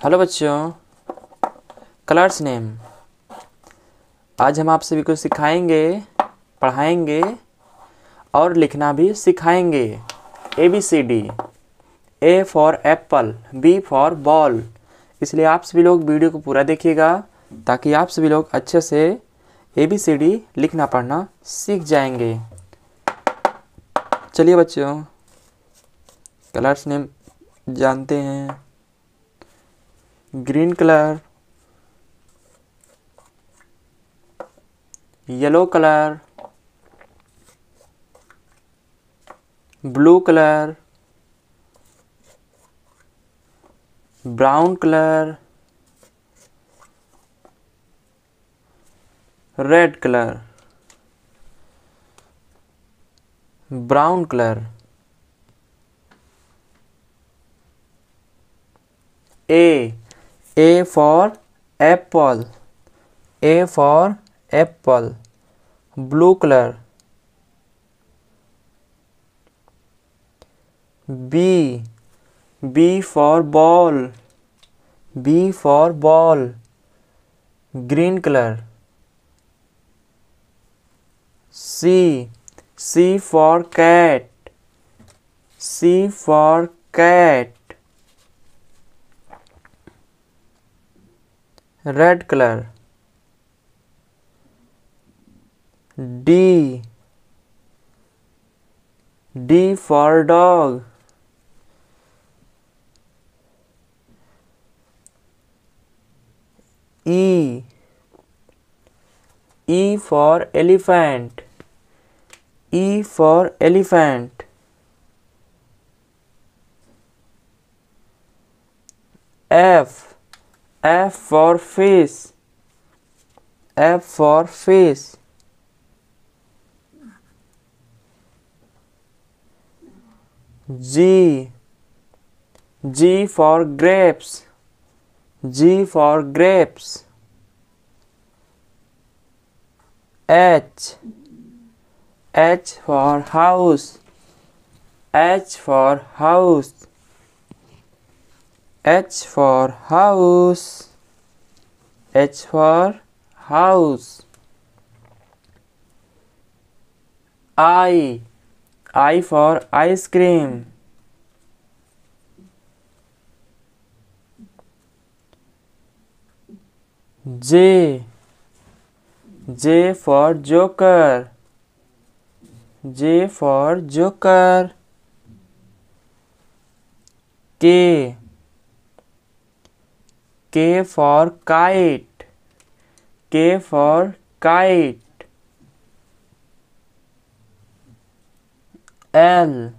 Hello बच्चों colours name आज हम आप सभी को सिखाएँगे, पढ़ाएँगे और लिखना भी सिखाएँगे। A B C D A for apple B for ball इसलिए आप सभी लोग वीडियो को पूरा देखिएगा, ताकि आप सभी लोग अच्छे से ए बी सी डी लिखना, पढ़ना सीख जाएँगे। चलिए बच्चों कलर्स नेम जानते हैं। Green colour yellow colour blue colour brown colour red colour brown colour A A for apple A for apple blue color B B for ball B for ball green color C C for cat C for cat red color. D. D for dog. E. E for elephant. E for elephant. F F for face F for fish. G G for grapes. G for grapes. H H for house. H for house. H for house. H for house. I. I for ice cream. J. J for joker. J for joker. K. K for kite. K for kite. L.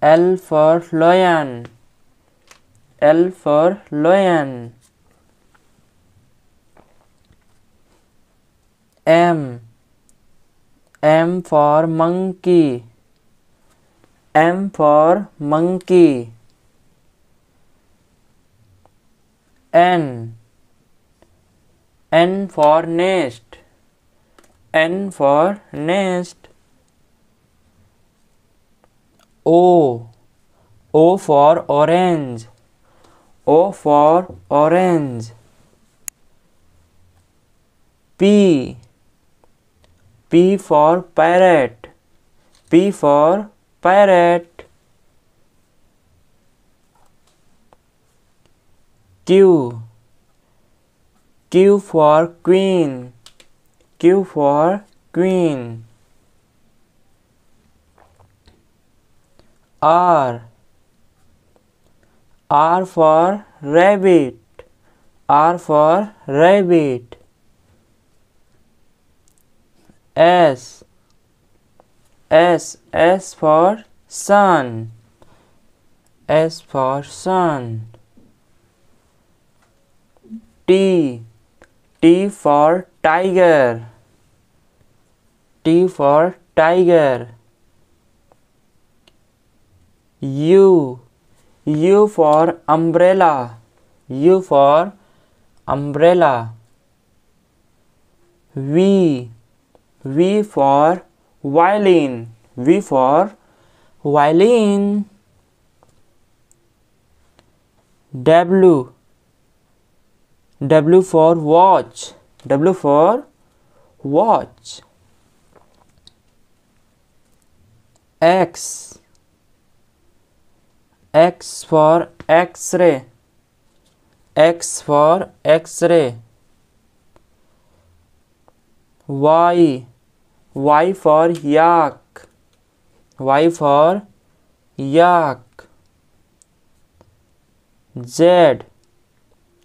L for lion. L for lion. M. M for monkey. M for monkey. N. N for nest. N for nest. O. O for orange. O for orange. P. P for parrot. P for parrot Q. Q for queen. Q for queen. R. R for rabbit. R for rabbit. S. S S for sun. S for sun T. T for tiger. T for tiger. U. U for umbrella. U for umbrella. V. V for violin. V for violin. W W for watch. W for watch. X. X for X-ray. X for X-ray. Y. Y for yak. Y for yak. Z.